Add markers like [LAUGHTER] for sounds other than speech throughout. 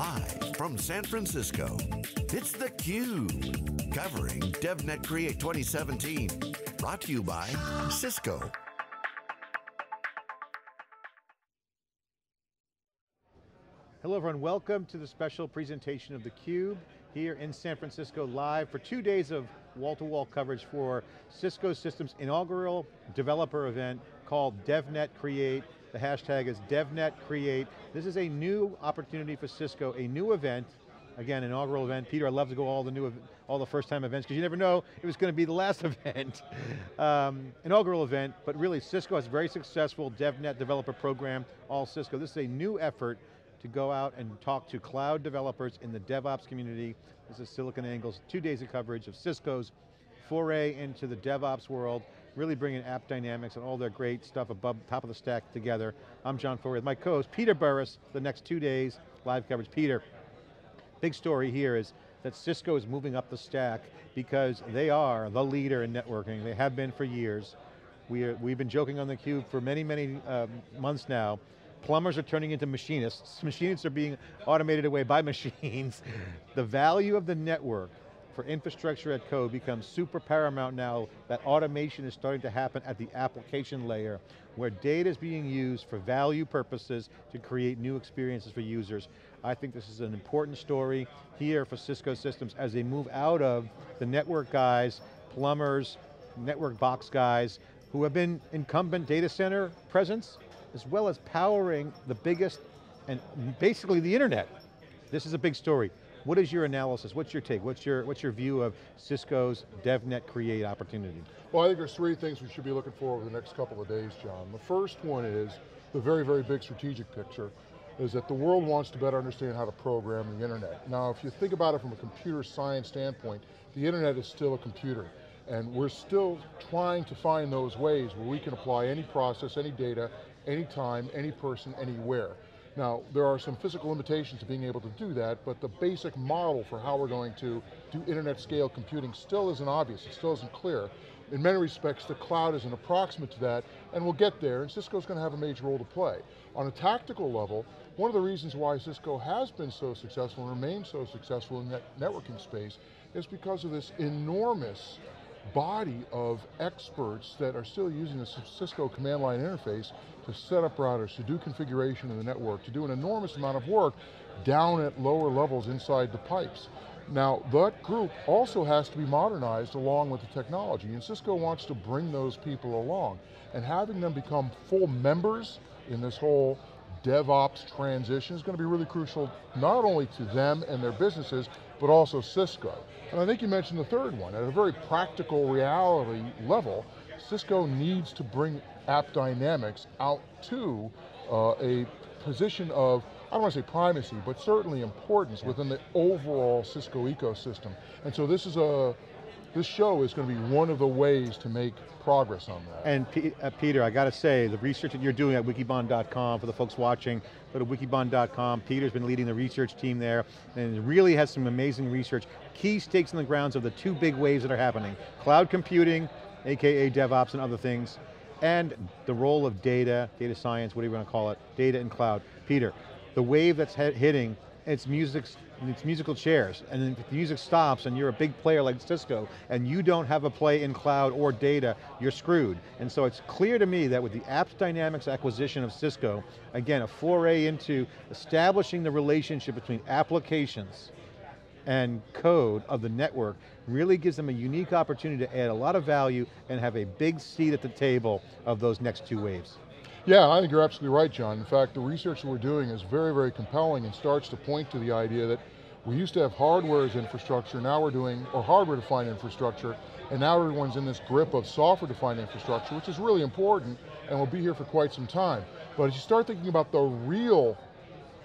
Live from San Francisco, it's theCUBE. Covering DevNet Create 2017. Brought to you by Cisco. Hello everyone, welcome to the special presentation of theCUBE here in San Francisco live for two days of wall-to-wall -wall coverage for Cisco Systems inaugural developer event called DevNet Create. The hashtag is DevNet Create. This is a new opportunity for Cisco, a new event, again, inaugural event. Peter, I love to go all the new, all the first time events, because you never know it was going to be the last [LAUGHS] event. um, inaugural event, but really Cisco has a very successful DevNet developer program, all Cisco. This is a new effort to go out and talk to cloud developers in the DevOps community. This is SiliconANGLE's two days of coverage of Cisco's foray into the DevOps world, really bringing AppDynamics and all their great stuff above top of the stack together. I'm John Furrier with my co-host, Peter Burris, the next two days, live coverage. Peter, big story here is that Cisco is moving up the stack because they are the leader in networking. They have been for years. We are, we've been joking on theCUBE for many, many uh, months now Plumbers are turning into machinists. Machinists are being automated away by [LAUGHS] machines. the value of the network for infrastructure as code becomes super paramount now that automation is starting to happen at the application layer where data is being used for value purposes to create new experiences for users. I think this is an important story here for Cisco Systems as they move out of the network guys, plumbers, network box guys, who have been incumbent data center presence, as well as powering the biggest and basically the internet. This is a big story. What is your analysis? What's your take? What's your, what's your view of Cisco's DevNet Create opportunity? Well, I think there's three things we should be looking for over the next couple of days, John. The first one is the very, very big strategic picture, is that the world wants to better understand how to program the internet. Now, if you think about it from a computer science standpoint, the internet is still a computer. And we're still trying to find those ways where we can apply any process, any data, anytime, any person, anywhere. Now, there are some physical limitations to being able to do that, but the basic model for how we're going to do internet scale computing still isn't obvious, it still isn't clear. In many respects, the cloud is an approximate to that, and we'll get there, and Cisco's going to have a major role to play. On a tactical level, one of the reasons why Cisco has been so successful and remains so successful in that networking space is because of this enormous body of experts that are still using the Cisco command line interface to set up routers, to do configuration of the network, to do an enormous amount of work down at lower levels inside the pipes. Now, that group also has to be modernized along with the technology, and Cisco wants to bring those people along. And having them become full members in this whole DevOps transition is going to be really crucial, not only to them and their businesses, but also Cisco. And I think you mentioned the third one, at a very practical reality level, Cisco needs to bring AppDynamics out to uh, a position of, I don't want to say primacy, but certainly importance within the overall Cisco ecosystem. And so this is a, this show is going to be one of the ways to make progress on that. And P uh, Peter, I got to say, the research that you're doing at wikibon.com, for the folks watching, go to wikibon.com, Peter's been leading the research team there, and really has some amazing research. Key stakes in the grounds of the two big waves that are happening. Cloud computing, AKA DevOps and other things, and the role of data, data science, whatever you want to call it, data and cloud. Peter, the wave that's hitting, it's music, it's musical chairs, and if the music stops and you're a big player like Cisco, and you don't have a play in cloud or data, you're screwed. And so it's clear to me that with the Apps Dynamics acquisition of Cisco, again, a foray into establishing the relationship between applications and code of the network really gives them a unique opportunity to add a lot of value and have a big seat at the table of those next two waves. Yeah, I think you're absolutely right, John. In fact, the research that we're doing is very, very compelling and starts to point to the idea that we used to have hardware as infrastructure, now we're doing, or hardware-defined infrastructure, and now everyone's in this grip of software-defined infrastructure, which is really important, and will be here for quite some time. But as you start thinking about the real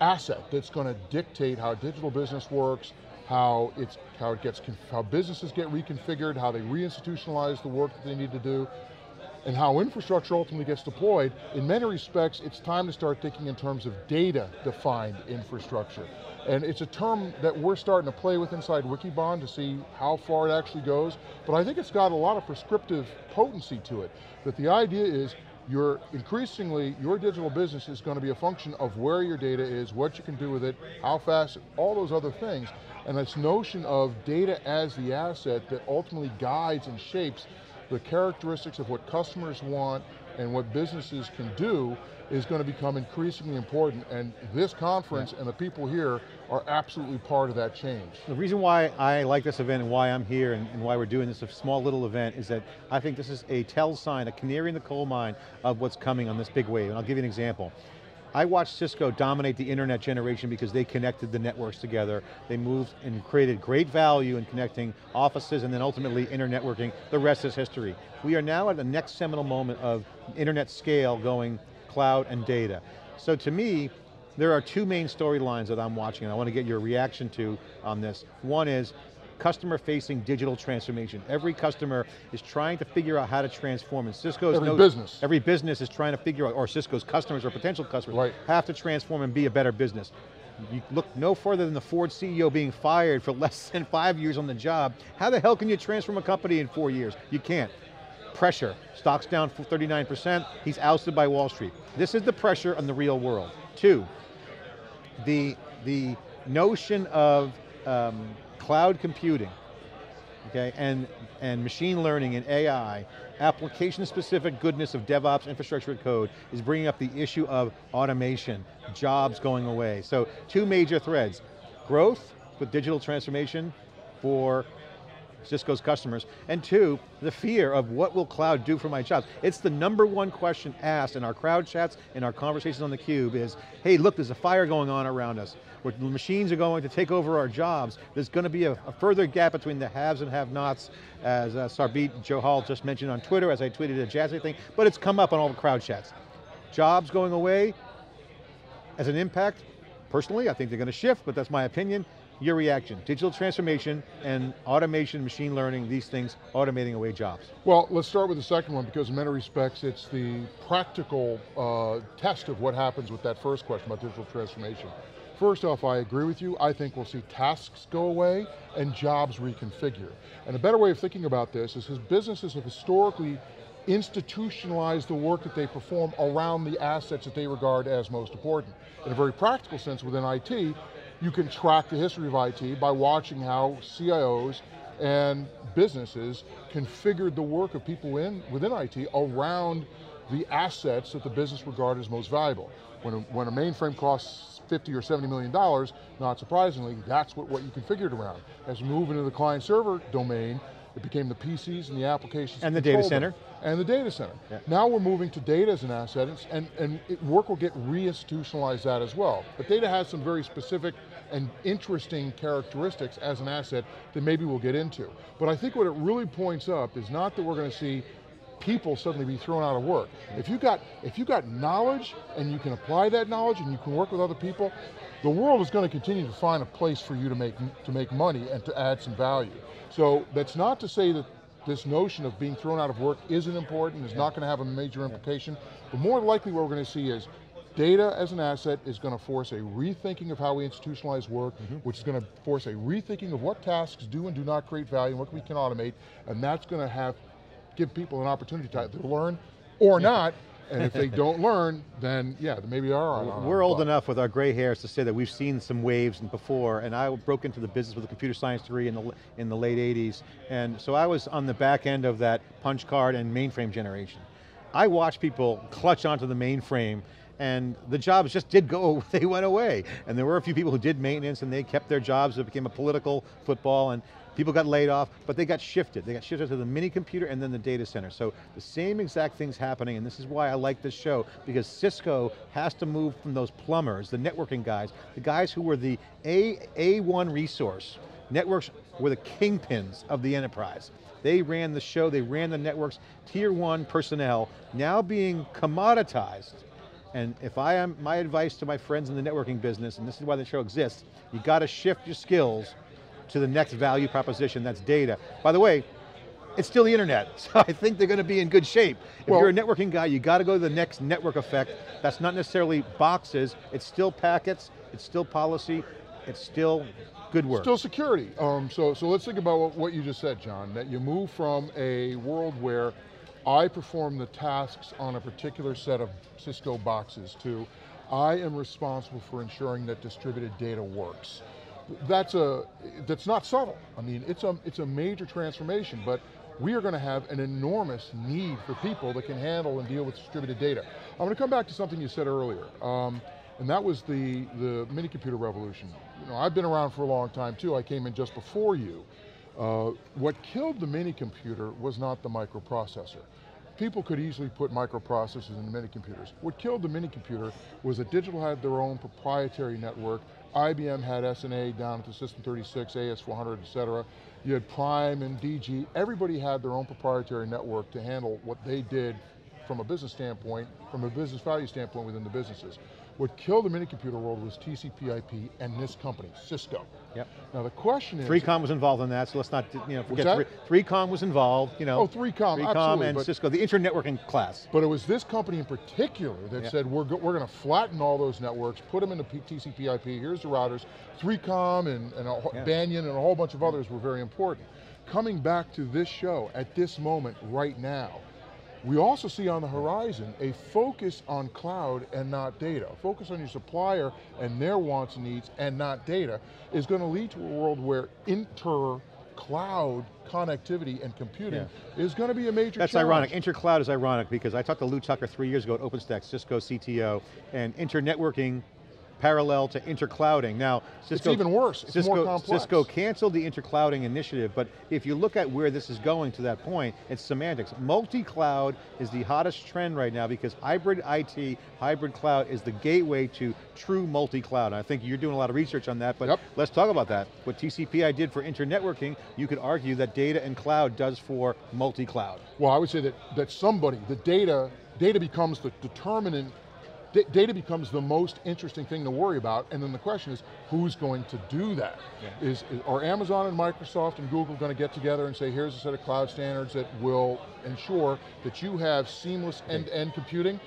asset that's going to dictate how digital business works, how it's how it gets how businesses get reconfigured, how they reinstitutionalize the work that they need to do, and how infrastructure ultimately gets deployed, in many respects, it's time to start thinking in terms of data-defined infrastructure. And it's a term that we're starting to play with inside Wikibon to see how far it actually goes, but I think it's got a lot of prescriptive potency to it. That the idea is, you're increasingly, your digital business is going to be a function of where your data is, what you can do with it, how fast, all those other things. And this notion of data as the asset that ultimately guides and shapes the characteristics of what customers want and what businesses can do is going to become increasingly important and this conference yeah. and the people here are absolutely part of that change. The reason why I like this event and why I'm here and, and why we're doing this a small little event is that I think this is a tell sign, a canary in the coal mine of what's coming on this big wave. And I'll give you an example. I watched Cisco dominate the internet generation because they connected the networks together. They moved and created great value in connecting offices and then ultimately internetworking. The rest is history. We are now at the next seminal moment of internet scale going cloud and data. So to me, there are two main storylines that I'm watching and I want to get your reaction to on this. One is customer facing digital transformation. Every customer is trying to figure out how to transform and Cisco's Every no, business. Every business is trying to figure out, or Cisco's customers or potential customers right. have to transform and be a better business. You look no further than the Ford CEO being fired for [LAUGHS] less than five years on the job. How the hell can you transform a company in four years? You can't. Pressure, stocks down 39%, he's ousted by Wall Street. This is the pressure on the real world. Two, the, the notion of um, cloud computing, okay, and, and machine learning and AI, application-specific goodness of DevOps infrastructure code is bringing up the issue of automation, jobs going away. So two major threads, growth with digital transformation for Cisco's customers, and two, the fear of what will cloud do for my jobs. It's the number one question asked in our crowd chats, in our conversations on the cube is, hey look, there's a fire going on around us. Where machines are going to take over our jobs. There's going to be a, a further gap between the haves and have-nots, as uh, Sarbjeet Johal just mentioned on Twitter, as I tweeted a Jazzy thing, but it's come up on all the crowd chats. Jobs going away as an impact, personally, I think they're going to shift, but that's my opinion your reaction, digital transformation and automation, machine learning, these things automating away jobs. Well, let's start with the second one because in many respects it's the practical uh, test of what happens with that first question about digital transformation. First off, I agree with you. I think we'll see tasks go away and jobs reconfigure. And a better way of thinking about this is because businesses have historically institutionalized the work that they perform around the assets that they regard as most important. In a very practical sense within IT, you can track the history of IT by watching how CIOs and businesses configured the work of people in, within IT around the assets that the business regarded as most valuable. When a, when a mainframe costs 50 or 70 million dollars, not surprisingly, that's what, what you configured around. As we move into the client server domain, it became the PCs and the applications. And the data center. Them, and the data center. Yeah. Now we're moving to data as an asset, and, and it, work will get reinstitutionalized that as well. But data has some very specific and interesting characteristics as an asset that maybe we'll get into. But I think what it really points up is not that we're going to see people suddenly be thrown out of work. If you got if you got knowledge and you can apply that knowledge and you can work with other people, the world is going to continue to find a place for you to make to make money and to add some value. So that's not to say that this notion of being thrown out of work isn't important, is yeah. not going to have a major implication, but more likely what we're going to see is data as an asset is going to force a rethinking of how we institutionalize work, mm -hmm. which is going to force a rethinking of what tasks do and do not create value and what we can automate, and that's going to have, give people an opportunity to learn or not, and if they [LAUGHS] don't learn, then yeah, maybe they are on We're old enough with our gray hairs to say that we've seen some waves before, and I broke into the business with a computer science degree in the, in the late 80s, and so I was on the back end of that punch card and mainframe generation. I watched people clutch onto the mainframe and the jobs just did go, [LAUGHS] they went away. And there were a few people who did maintenance and they kept their jobs, it became a political football, and People got laid off, but they got shifted. They got shifted to the mini computer and then the data center. So the same exact thing's happening, and this is why I like this show, because Cisco has to move from those plumbers, the networking guys, the guys who were the A, A1 resource. Networks were the kingpins of the enterprise. They ran the show, they ran the networks, tier one personnel, now being commoditized. And if I am, my advice to my friends in the networking business, and this is why the show exists, you got to shift your skills to the next value proposition, that's data. By the way, it's still the internet, [LAUGHS] so I think they're going to be in good shape. If well, you're a networking guy, you got to go to the next network effect. That's not necessarily boxes, it's still packets, it's still policy, it's still good work. Still security. Um, so, so let's think about what, what you just said, John, that you move from a world where I perform the tasks on a particular set of Cisco boxes to, I am responsible for ensuring that distributed data works. That's a, that's not subtle. I mean, it's a, it's a major transformation, but we are going to have an enormous need for people that can handle and deal with distributed data. I'm going to come back to something you said earlier, um, and that was the, the mini computer revolution. You know, I've been around for a long time too, I came in just before you. Uh, what killed the mini computer was not the microprocessor. People could easily put microprocessors in the mini computers. What killed the mini computer was that Digital had their own proprietary network, IBM had SNA down at the System 36, AS400, et cetera. You had Prime and DG, everybody had their own proprietary network to handle what they did from a business standpoint, from a business value standpoint within the businesses. What killed the mini computer world was TCP IP and this company, Cisco. Yep. Now the question is- 3Com was involved in that, so let's not you know, forget, 3Com was involved, you know. Oh, 3Com, 3Com absolutely, and but- Cisco, the internetworking class. But it was this company in particular that Yeah. said, we're, we're going to flatten all those networks, put them into P TCP IP, here's the routers. 3Com and, and a, Yeah. Banyan and a whole bunch of others were very important. Coming back to this show, at this moment, right now, we also see on the horizon a focus on cloud and not data. A focus on your supplier and their wants and needs and not data is going to lead to a world where inter-cloud connectivity and computing is going to be a major That's challenge. ironic, intercloud is ironic because I talked to Lew Tucker three years ago at OpenStack, Cisco CTO, and internetworking parallel to interclouding. Now, Cisco- even worse, it's Cisco, more complex. Cisco canceled the interclouding initiative, but if you look at where this is going to that point, it's semantics. Multi-cloud is the hottest trend right now because hybrid IT, hybrid cloud is the gateway to true multi-cloud. I think you're doing a lot of research on that, but Yep. let's talk about that. What TCP/IP did for internetworking, you could argue that data and cloud does for multi-cloud. Well, I would say that, that somebody, the data, data becomes the determinant, data becomes the most interesting thing to worry about, and then the question is, who's going to do that? Yeah. Is, is- are Amazon and Microsoft and Google going to get together and say, here's a set of cloud standards that will ensure that you have seamless end-to-end computing?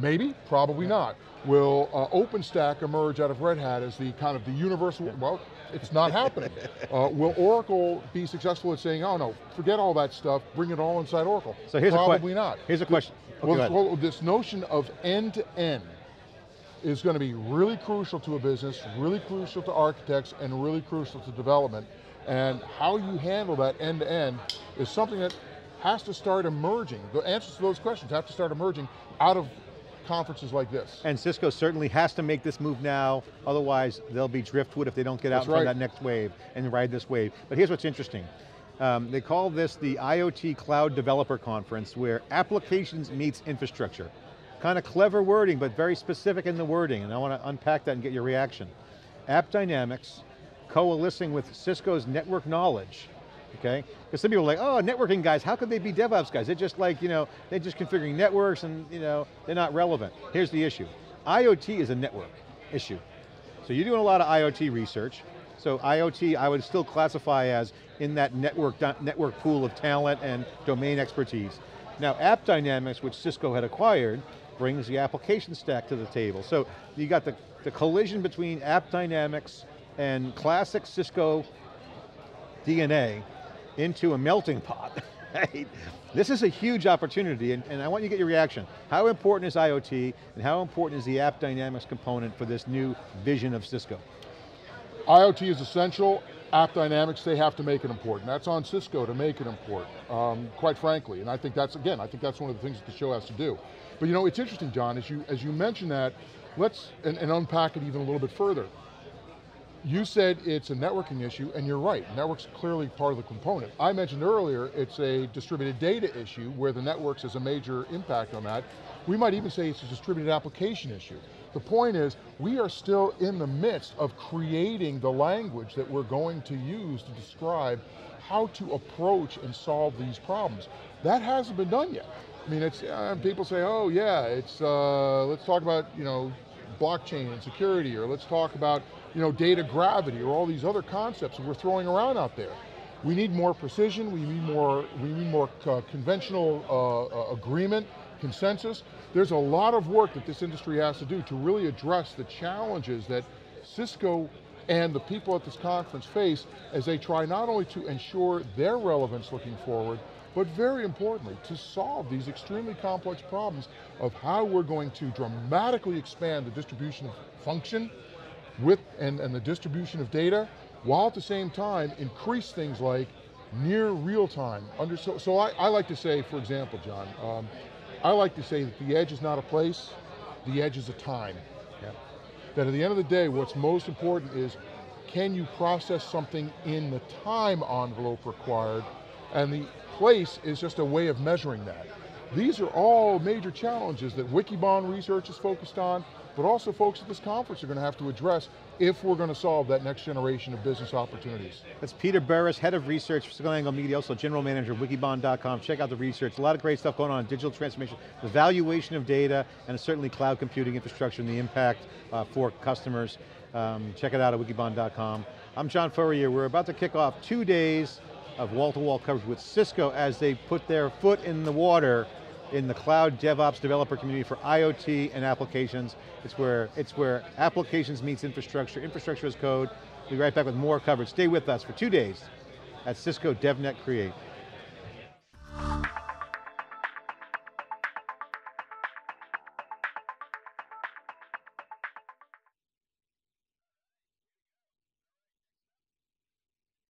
Maybe, probably not. Will uh, OpenStack emerge out of Red Hat as the kind of the universal, well, it's not happening. [LAUGHS] Uh, will Oracle be successful at saying, oh no, forget all that stuff, bring it all inside Oracle? So here's Probably not. Here's a question. Okay, Well, ahead. well, this notion of end-to-end is going to be really crucial to a business, really crucial to architects, and really crucial to development. And how you handle that end-to-end is something that has to start emerging. The answers to those questions have to start emerging out of conferences like this. And Cisco certainly has to make this move now, otherwise they'll be driftwood if they don't get out That's right. that next wave and ride this wave. But here's what's interesting. Um, they call this the IoT Cloud Developer Conference where applications meets infrastructure. Kind of clever wording, but very specific in the wording, and I want to unpack that and get your reaction. AppDynamics coalescing with Cisco's network knowledge, okay? Because some people are like, oh, networking guys, how could they be DevOps guys? They're just like, you know, they're just configuring networks and, you know, they're not relevant. Here's the issue. IoT is a network issue. So you're doing a lot of IoT research. So IoT, I would still classify as in that network, network pool of talent and domain expertise. Now AppDynamics, which Cisco had acquired, brings the application stack to the table. So you got the, the collision between AppDynamics and classic Cisco DNA into a melting pot. [LAUGHS] right? This is a huge opportunity, and, and I want you to get your reaction. How important is IoT, and how important is the AppDynamics component for this new vision of Cisco? IoT is essential. AppDynamics, they have to make it important. That's on Cisco to make it important, um, quite frankly. And I think that's, again, I think that's one of the things that the show has to do. But you know, it's interesting, John, as you, as you mentioned that, let's, and, and unpack it even a little bit further. You said it's a networking issue, and you're right, network's clearly part of the component. I mentioned earlier, it's a distributed data issue where the networks has a major impact on that. We might even say it's a distributed application issue. The point is, we are still in the midst of creating the language that we're going to use to describe how to approach and solve these problems. That hasn't been done yet. I mean, it's, uh, people say, oh yeah, it's, uh, let's talk about, you know, blockchain and security, or let's talk about, you know, data gravity, or all these other concepts we're throwing around out there. We need more precision, we need more, we need more uh, conventional uh, uh, agreement, consensus. There's a lot of work that this industry has to do to really address the challenges that Cisco and the people at this conference face as they try not only to ensure their relevance looking forward, but very importantly, to solve these extremely complex problems of how we're going to dramatically expand the distribution of function with and, and the distribution of data, while at the same time increase things like near real time. Under, so so I, I like to say, for example, John, um, I like to say that the edge is not a place, the edge is a time. Yep. That at the end of the day, what's most important is, can you process something in the time envelope required, and the place is just a way of measuring that. These are all major challenges that Wikibon research is focused on, but also folks at this conference are going to have to address if we're going to solve that next generation of business opportunities. That's Peter Burris, Head of Research for SiliconANGLE Media, also General Manager of Wikibon.com. Check out the research. A lot of great stuff going on digital transformation, the valuation of data, and certainly cloud computing infrastructure and the impact uh, for customers. Um, check it out at Wikibon.com. I'm John Furrier. We're about to kick off two days of wall-to-wall -wall coverage with Cisco as they put their foot in the water in the cloud DevOps developer community for IoT and applications. It's where, it's where applications meets infrastructure, infrastructure as code. We'll be right back with more coverage. Stay with us for two days at Cisco DevNet Create.